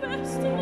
beste